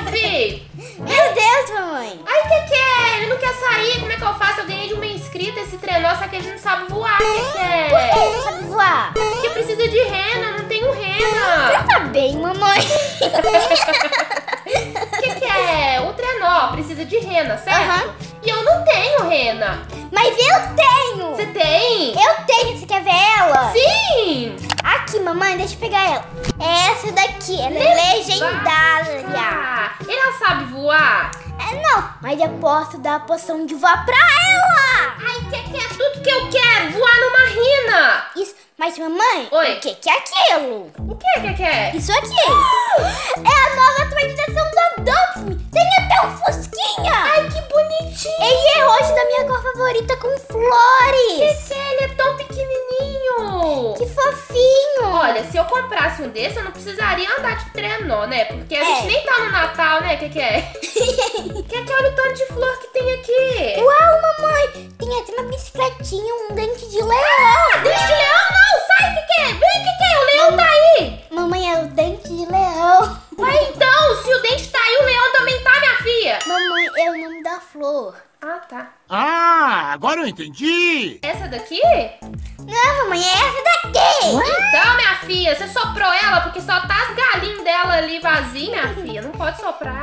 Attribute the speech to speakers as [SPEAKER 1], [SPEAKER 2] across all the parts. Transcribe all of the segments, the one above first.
[SPEAKER 1] Meu
[SPEAKER 2] Deus, mamãe!
[SPEAKER 1] Ai, Keke, é? ele não quer sair. Como é que eu faço? Eu ganhei de uma inscrita esse trenó, só que ele não sabe voar, Keke. É?
[SPEAKER 2] Por que ele não sabe voar?
[SPEAKER 1] Porque precisa de rena, não tenho rena.
[SPEAKER 2] Você tá bem, mamãe?
[SPEAKER 1] Keke, o trenó precisa de rena, certo?
[SPEAKER 2] Uhum.
[SPEAKER 1] E eu não tenho rena.
[SPEAKER 2] Mas eu tenho!
[SPEAKER 1] Você tem?
[SPEAKER 2] Eu tenho, você quer ver? Mamãe, deixa eu pegar ela. É essa daqui, ela é legendária.
[SPEAKER 1] Ela sabe voar?
[SPEAKER 2] É, não, mas eu posso dar a poção de voar pra ela.
[SPEAKER 1] Ai, que, que é tudo que eu quero, voar numa rina.
[SPEAKER 2] Isso, mas mamãe,
[SPEAKER 1] Oi.
[SPEAKER 2] o que que é aquilo?
[SPEAKER 1] O que que que é?
[SPEAKER 2] Isso aqui. É a nova atualização do Adopt Tem até um fusquinha.
[SPEAKER 1] Ai, que bonitinho.
[SPEAKER 2] Ele é roxo da minha cor favorita com flores.
[SPEAKER 1] que comprasse um desse, eu não precisaria andar de trenó, né? Porque a
[SPEAKER 2] É.
[SPEAKER 1] gente nem tá no Natal, né? Que que é? Que que olha o tanto de flor que tem aqui.
[SPEAKER 2] Uau, mamãe, tem até uma bicicletinha, um dente de leão.
[SPEAKER 1] Dente de leão, não! Sai, que que é? Vem, que que é? O leão tá aí!
[SPEAKER 2] Mamãe, é o dente de leão.
[SPEAKER 1] Ué, então, se o dente tá aí, o leão também tá, minha filha!
[SPEAKER 2] Mamãe, é o nome da flor.
[SPEAKER 1] Ah, tá.
[SPEAKER 3] Ah, agora eu entendi!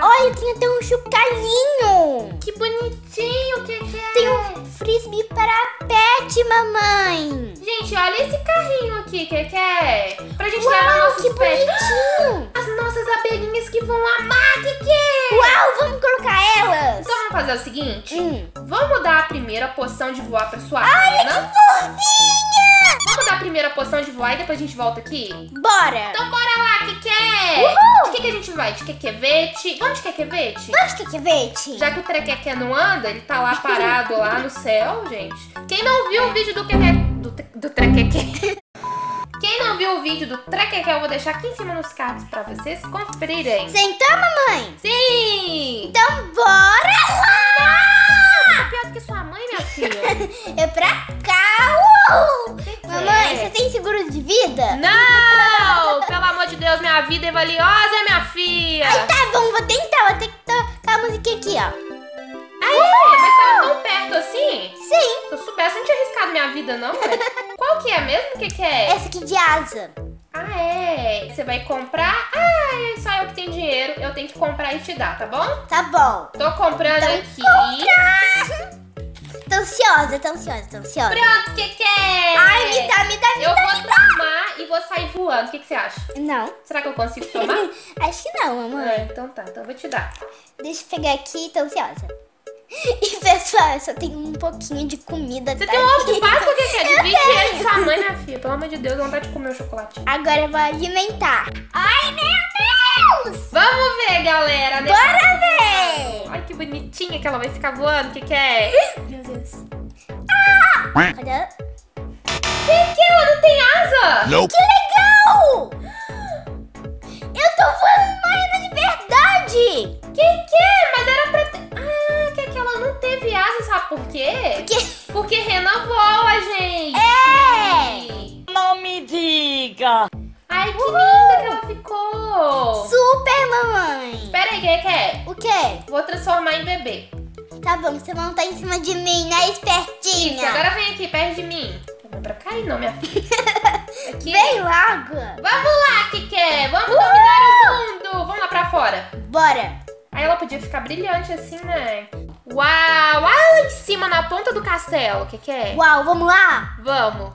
[SPEAKER 2] Olha, tem até um chocalhinho.
[SPEAKER 1] Que bonitinho, é?
[SPEAKER 2] Tem um frisbee para pet, mamãe.
[SPEAKER 1] Gente, olha esse carrinho aqui, é? Pra gente
[SPEAKER 2] Uau,
[SPEAKER 1] levar nossos
[SPEAKER 2] que
[SPEAKER 1] pets.
[SPEAKER 2] bonitinho.
[SPEAKER 1] As nossas abelhinhas que vão amar, que que é?
[SPEAKER 2] Uau, vamos colocar elas.
[SPEAKER 1] Então vamos fazer o seguinte.
[SPEAKER 2] Hum.
[SPEAKER 1] Vamos dar a primeira poção de voar pra sua
[SPEAKER 2] Olha
[SPEAKER 1] rena.
[SPEAKER 2] que fofinha.
[SPEAKER 1] Vamos dar a primeira poção de voar e depois a gente volta aqui?
[SPEAKER 2] Bora.
[SPEAKER 1] Então bora lá, que que é?
[SPEAKER 2] Uhul.
[SPEAKER 1] De que que a gente vai? De quequevete? Vamos de quequevete?
[SPEAKER 2] Vamos que que vete?
[SPEAKER 1] Já que o trequeque não anda, ele tá lá parado lá no céu, gente. Quem não viu o vídeo do queque... do, tre- do trequeque... Quem não viu o vídeo do trequeque, eu vou deixar aqui em cima nos cards pra vocês conferirem.
[SPEAKER 2] Sentou, mamãe?
[SPEAKER 1] Sim!
[SPEAKER 2] Então bora lá.
[SPEAKER 1] Tá pior do que sua mãe, minha filha.
[SPEAKER 2] É pra cá. Uh!
[SPEAKER 1] que
[SPEAKER 2] Mamãe,
[SPEAKER 1] é?
[SPEAKER 2] você tem seguro de vida?
[SPEAKER 1] Não! Pelo amor de Deus, minha vida é valiosa,
[SPEAKER 2] que
[SPEAKER 1] é que, é?
[SPEAKER 2] Essa aqui de asa.
[SPEAKER 1] Ah, é? Você vai comprar? Ah, é só eu que tenho dinheiro. Eu tenho que comprar e te dar, tá bom?
[SPEAKER 2] Tá bom.
[SPEAKER 1] Tô comprando
[SPEAKER 2] Então
[SPEAKER 1] aqui.
[SPEAKER 2] comprar. Tô ansiosa, tô ansiosa, tô ansiosa.
[SPEAKER 1] Pronto, o que, que é?
[SPEAKER 2] Ai, me dá, me dá, me
[SPEAKER 1] Eu
[SPEAKER 2] dá,
[SPEAKER 1] vou
[SPEAKER 2] me dá.
[SPEAKER 1] tomar e vou sair voando. O que, que você acha?
[SPEAKER 2] Não.
[SPEAKER 1] Será que eu consigo tomar?
[SPEAKER 2] Acho que não, mamãe.
[SPEAKER 1] É, então tá, então eu vou te dar.
[SPEAKER 2] Deixa eu pegar aqui, tô ansiosa. E pessoal, eu só tenho um pouquinho de comida.
[SPEAKER 1] Você
[SPEAKER 2] tá
[SPEAKER 1] tem um ovo
[SPEAKER 2] aqui.
[SPEAKER 1] de Páscoa? O que, que é?
[SPEAKER 2] Eu
[SPEAKER 1] Divide ele sua mãe, minha filha. Pelo amor de Deus, vontade de comer o chocolate.
[SPEAKER 2] Agora eu vou alimentar. Ai, meu Deus!
[SPEAKER 1] Vamos ver, galera.
[SPEAKER 2] Bora ver!
[SPEAKER 1] Ai, que bonitinha que ela vai ficar voando. O que, que é?
[SPEAKER 2] Meu Deus. Ah! Olha.
[SPEAKER 1] Que que ela não tem asa?
[SPEAKER 3] Nope.
[SPEAKER 2] Que legal! Tá bom, você não tá em cima de mim, né, espertinha?
[SPEAKER 1] Isso, agora vem aqui, perto de mim. Não é pra cair não, minha filha. Aqui.
[SPEAKER 2] Vem logo!
[SPEAKER 1] Vamos lá, é? Vamos dominar o mundo. Vamos lá pra fora.
[SPEAKER 2] Bora!
[SPEAKER 1] Aí ela podia ficar brilhante assim, né? Uau, lá em cima na ponta do castelo. O que que é?
[SPEAKER 2] Uau, vamos lá?
[SPEAKER 1] Vamos.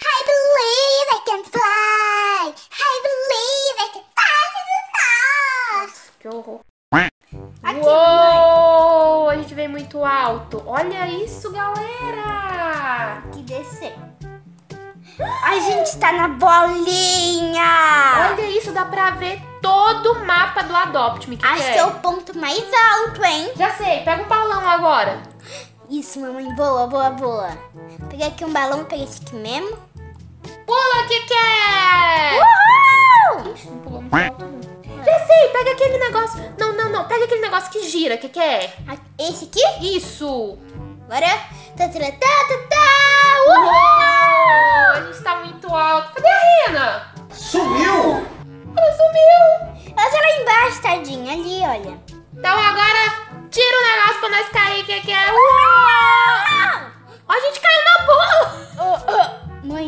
[SPEAKER 2] I believe I can fly! I believe I can fly to the stars!
[SPEAKER 1] Que horror.
[SPEAKER 2] Aqui,
[SPEAKER 1] Uou, veio muito alto. Olha isso, galera.
[SPEAKER 2] Que descer. A gente tá na bolinha!
[SPEAKER 1] Olha isso, dá pra ver todo o mapa do Adopt Me. Que
[SPEAKER 2] Acho
[SPEAKER 1] que
[SPEAKER 2] que é o ponto mais alto, hein?
[SPEAKER 1] Já sei, pega um balão agora.
[SPEAKER 2] Isso, mamãe, boa, boa, boa. Peguei aqui um balão, peguei esse aqui mesmo.
[SPEAKER 1] Pula, que que é?
[SPEAKER 2] Uhul!
[SPEAKER 1] Ixi, não pulou muito alto, não. Já sei, pega aquele negócio. Não, não, não. Pega aquele negócio que gira, que que é?
[SPEAKER 2] Esse aqui?
[SPEAKER 1] Isso.
[SPEAKER 2] Agora. Tá, tá, tá, tá, tá. Uhul!
[SPEAKER 1] A gente tá muito alto. Cadê a Rena?
[SPEAKER 3] Sumiu!
[SPEAKER 1] Ela sumiu.
[SPEAKER 2] Ela tá lá embaixo, tadinha. Ali, olha.
[SPEAKER 1] Então agora tira o negócio pra nós cair, que que é? Uau! Ó, a gente caiu na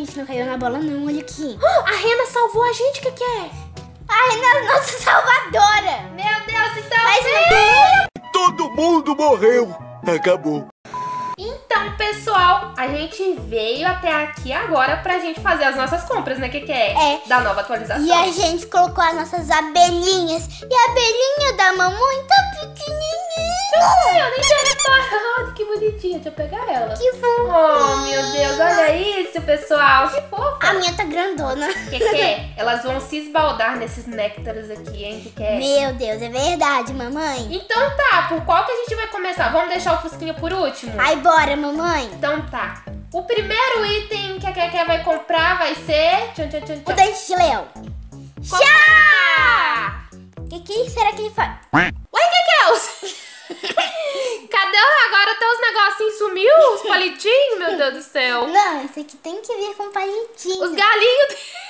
[SPEAKER 2] gente não caiu na bola não, olha aqui.
[SPEAKER 1] A Rena salvou a gente, o que que é?
[SPEAKER 2] A Rena é nossa salvadora.
[SPEAKER 1] Meu Deus, então...
[SPEAKER 2] Uma
[SPEAKER 3] Todo mundo morreu. Acabou.
[SPEAKER 1] Então, pessoal, a gente veio até aqui agora pra gente fazer as nossas compras, né, que que é?
[SPEAKER 2] É.
[SPEAKER 1] Da nova atualização.
[SPEAKER 2] E a gente colocou as nossas abelhinhas. E a abelhinha da mamãe tá pequenininha.
[SPEAKER 1] Eu nem tinha reparado, que bonitinha. Deixa eu pegar ela.
[SPEAKER 2] Que fofo.
[SPEAKER 1] Oh, meu Deus, olha isso, pessoal. Que fofa.
[SPEAKER 2] A minha tá grandona.
[SPEAKER 1] Que que é? Elas vão se esbaldar nesses néctares aqui, hein, que que é?
[SPEAKER 2] Meu Deus, é verdade, mamãe.
[SPEAKER 1] Então tá, por qual que a gente vai começar? Vamos deixar o Fusquinha por último?
[SPEAKER 2] Ai, bora, mamãe.
[SPEAKER 1] Então tá. O primeiro item que a Keké vai comprar vai ser... Tchan, tchan, tchan,
[SPEAKER 2] O
[SPEAKER 1] tchan.
[SPEAKER 2] dente de leão.
[SPEAKER 1] Comprar!
[SPEAKER 2] O que, que será que ele faz?
[SPEAKER 1] Oi, Kekeus! Cadê agora teus negocinhos sumiu? Os palitinhos, meu Deus do céu.
[SPEAKER 2] Não, esse aqui tem que vir com palitinho.
[SPEAKER 1] Os galinhos...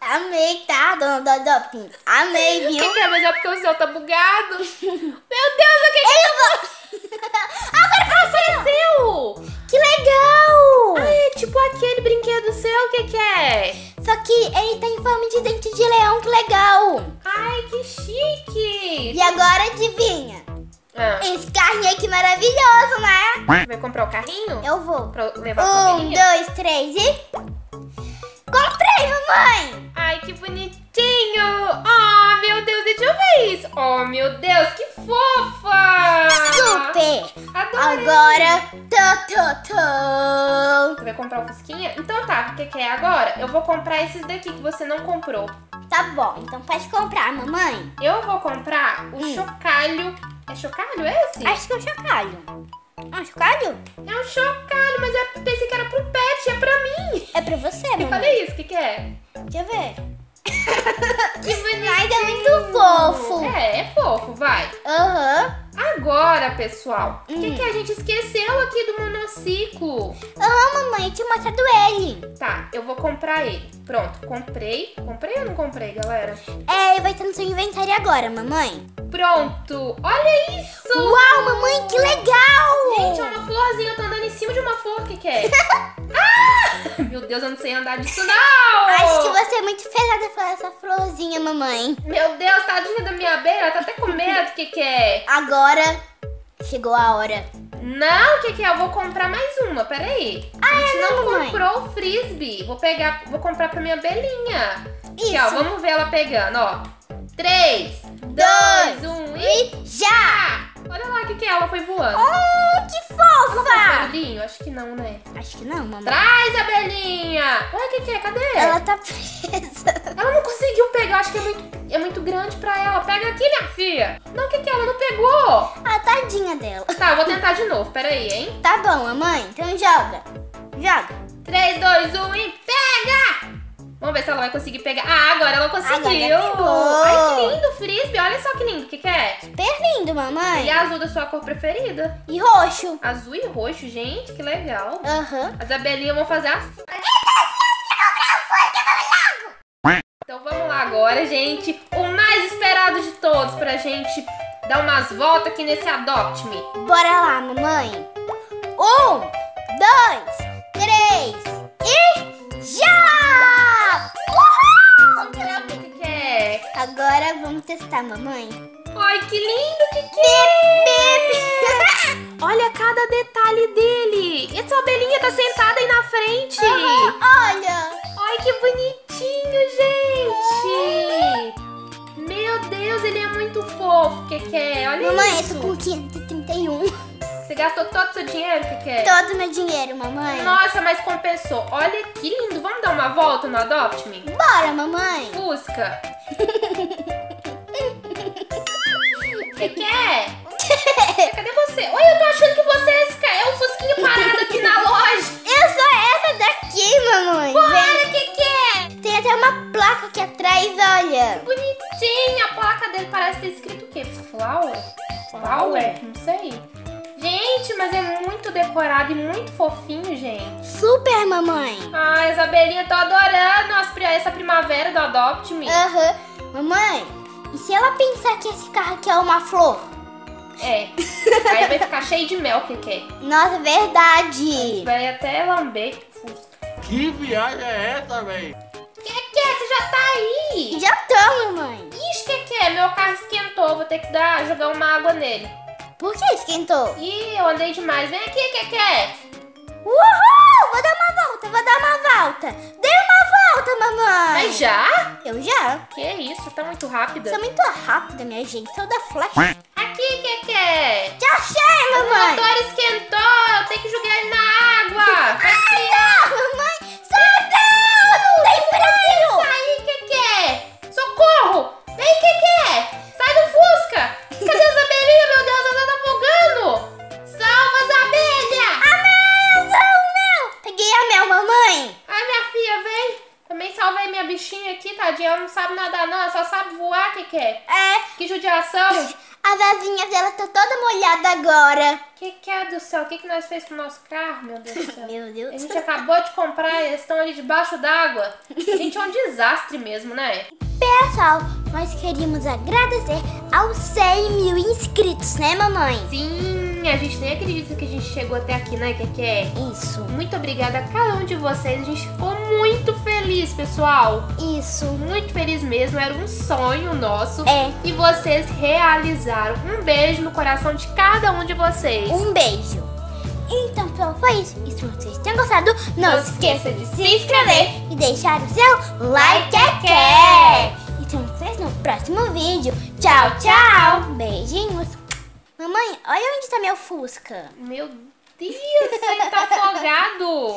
[SPEAKER 2] Amei, tá, dona Dodopin? Amei, viu?
[SPEAKER 1] Que que é? Mas é porque o seu tá bugado. Meu Deus, o que que Agora apareceu!
[SPEAKER 2] Que legal!
[SPEAKER 1] Ai, é tipo aquele brinquedo seu, o que que é?
[SPEAKER 2] Só que ele tá em forma de dente de leão, que legal!
[SPEAKER 1] Ai, que chique!
[SPEAKER 2] E agora adivinha?
[SPEAKER 1] Ah,
[SPEAKER 2] Esse carrinho aqui maravilhoso, né?
[SPEAKER 1] vai comprar o carrinho?
[SPEAKER 2] Eu vou.
[SPEAKER 1] Pra levar
[SPEAKER 2] Um, dois, três e. Comprei, mamãe!
[SPEAKER 1] Ai, que bonitinho! Oh, meu Deus, deixa eu ver isso! Oh, meu Deus, que fofa!
[SPEAKER 2] Super!
[SPEAKER 1] Adorei!
[SPEAKER 2] Agora. Tô, tô, tô.
[SPEAKER 1] Você vai comprar o Fusquinha? Então tá, o que que é agora? Eu vou comprar esses daqui que você não comprou.
[SPEAKER 2] Tá bom, então pode comprar, mamãe.
[SPEAKER 1] Eu vou comprar o
[SPEAKER 2] Hum.
[SPEAKER 1] chocalho. É chocalho esse?
[SPEAKER 2] Acho que é um chocalho. É um chocalho?
[SPEAKER 1] É um chocalho, mas eu pensei que era pro pet, é pra mim.
[SPEAKER 2] É pra você, mamãe.
[SPEAKER 1] Olha isso, o que que é?
[SPEAKER 2] Deixa eu ver.
[SPEAKER 1] Que bonitinho.
[SPEAKER 2] Mas é muito fofo.
[SPEAKER 1] É, é fofo, vai.
[SPEAKER 2] Aham.
[SPEAKER 1] Agora, pessoal, o que,
[SPEAKER 2] Hum.
[SPEAKER 1] que a gente esqueceu aqui do monociclo?
[SPEAKER 2] Aham, mamãe, tinha mostrado ele.
[SPEAKER 1] Tá, eu vou comprar ele. Pronto, comprei. Comprei ou não comprei, galera?
[SPEAKER 2] É, ele vai estar no seu inventário agora, mamãe.
[SPEAKER 1] Pronto, olha isso!
[SPEAKER 2] Uau, mamãe, que legal!
[SPEAKER 1] Gente, é uma florzinha, eu tô andando em cima de uma flor, o que que é? ah! Meu Deus, eu não sei andar disso não!
[SPEAKER 2] Acho que você é muito pesada pra essa florzinha, mamãe.
[SPEAKER 1] Meu Deus, tadinha da minha abelha, ela tá até com medo, o que que é?
[SPEAKER 2] Agora chegou a hora.
[SPEAKER 1] Não, o que que é? Eu vou comprar mais uma, peraí. a gente
[SPEAKER 2] é,
[SPEAKER 1] não
[SPEAKER 2] mamãe?
[SPEAKER 1] comprou o frisbee. Vou pegar, vou comprar pra minha abelhinha. Aqui,
[SPEAKER 2] Isso.
[SPEAKER 1] ó, vamos ver ela pegando, ó. Três,
[SPEAKER 2] Dois,
[SPEAKER 1] um e...
[SPEAKER 2] Já!
[SPEAKER 1] Ah! Olha lá o que que é, ela foi voando.
[SPEAKER 2] Oh, que fofa!
[SPEAKER 1] barulhinho? Acho que não, né?
[SPEAKER 2] Acho que não, mamãe.
[SPEAKER 1] Traz, abelhinha! Ué, o que que é? Cadê?
[SPEAKER 2] Ela tá presa.
[SPEAKER 1] Ela não conseguiu pegar, acho que é muito, é muito grande pra ela. Pega aqui, minha filha. Não, o que que? Ela não pegou.
[SPEAKER 2] A tadinha dela.
[SPEAKER 1] Tá, eu vou tentar de novo, peraí, hein?
[SPEAKER 2] Tá bom, mamãe. Então joga. Joga.
[SPEAKER 1] 3, 2, 1 e pega! Vamos ver se ela vai conseguir pegar. Ah, agora ela conseguiu!
[SPEAKER 2] Agora pegou.
[SPEAKER 1] Ai, que lindo o frisbee! Olha só que lindo. O que, que é?
[SPEAKER 2] Super lindo, mamãe.
[SPEAKER 1] É azul da sua cor preferida.
[SPEAKER 2] E roxo.
[SPEAKER 1] Azul e roxo, gente, que legal.
[SPEAKER 2] Aham.
[SPEAKER 1] As abelhinhas vão fazer assim. Então vamos lá agora, gente. Todos pra gente dar umas voltas aqui nesse Adopt Me.
[SPEAKER 2] Bora lá, mamãe. Um, dois, três e já! Uhul!
[SPEAKER 1] Que, que é.
[SPEAKER 2] Agora vamos testar, mamãe.
[SPEAKER 1] Ai, que lindo! Que que é? Olha cada detalhe dele. Essa abelhinha tá sentada aí na frente.
[SPEAKER 2] Olha!
[SPEAKER 1] Ai, que bonitinho, gente! Que que é? Olha
[SPEAKER 2] Mamãe, eu
[SPEAKER 1] isso.
[SPEAKER 2] tô com 531.
[SPEAKER 1] Você gastou todo o seu dinheiro, que que é?
[SPEAKER 2] Todo meu dinheiro, mamãe.
[SPEAKER 1] Nossa, mas compensou. Olha que lindo. Vamos dar uma volta no Adopt Me?
[SPEAKER 2] Bora, mamãe.
[SPEAKER 1] Fusca. que que é? Cadê você? Oi, eu tô achando que você é A placa dele parece ter escrito o quê? Flower? Flower? Não sei. Gente, mas é muito decorado e muito fofinho, gente.
[SPEAKER 2] Super, mamãe.
[SPEAKER 1] Ai, as abelhinhas estão adorando essa primavera do Adopt Me.
[SPEAKER 2] Aham. Mamãe, e se ela pensar que esse carro aqui é uma flor?
[SPEAKER 1] É. Aí vai ficar cheio de mel, que que é?
[SPEAKER 2] Nossa, verdade.
[SPEAKER 1] Vai até lamber.
[SPEAKER 3] Que viagem é essa, véi?
[SPEAKER 1] Keke, você já tá aí?
[SPEAKER 2] Já tô, mamãe.
[SPEAKER 1] Ixi, Keke, meu carro esquentou. Vou ter que dar, jogar uma água nele.
[SPEAKER 2] Por que esquentou?
[SPEAKER 1] Ih, eu andei demais. Vem aqui, Keke.
[SPEAKER 2] Uhul! Vou dar uma volta, vou dar uma volta. Dei uma volta, mamãe.
[SPEAKER 1] Mas já?
[SPEAKER 2] Eu já.
[SPEAKER 1] Que isso, tá muito rápida.
[SPEAKER 2] Sou muito rápida, minha gente. Sou da Flash.
[SPEAKER 1] Aqui, Keke.
[SPEAKER 2] Já achei,
[SPEAKER 1] O
[SPEAKER 2] mamãe.
[SPEAKER 1] motor esquentou. Eu tenho que jogar ele na água.
[SPEAKER 2] Mamãe. Socorro! Não tem freio.
[SPEAKER 1] sair, Keke. Socorro. Que, que nós fez com o nosso carro, meu Deus do céu?
[SPEAKER 2] Meu
[SPEAKER 1] A
[SPEAKER 2] Deus.
[SPEAKER 1] gente acabou de comprar e eles estão ali debaixo d'água. Gente, é um desastre mesmo, né?
[SPEAKER 2] Pessoal, nós queríamos agradecer aos 100 mil inscritos, né, mamãe?
[SPEAKER 1] Sim, a gente nem acredita que a gente chegou até aqui, né, Keke?
[SPEAKER 2] Isso,
[SPEAKER 1] Muito obrigada a cada um de vocês. A gente ficou muito feliz, pessoal.
[SPEAKER 2] isso.
[SPEAKER 1] Muito feliz mesmo. Era um sonho nosso.
[SPEAKER 2] É.
[SPEAKER 1] E vocês realizaram. Um beijo no coração de cada um de vocês.
[SPEAKER 2] Um beijo. Então, pessoal, foi isso. E se vocês tenham gostado, não, se esqueça de se inscrever e deixar o seu like. E então, vocês no próximo vídeo. Tchau, tchau. Beijinhos. Mamãe, olha onde tá meu Fusca.
[SPEAKER 1] Meu Deus, ele tá afogado.